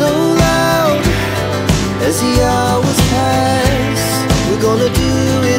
so loud as the hours pass. We're gonna do it.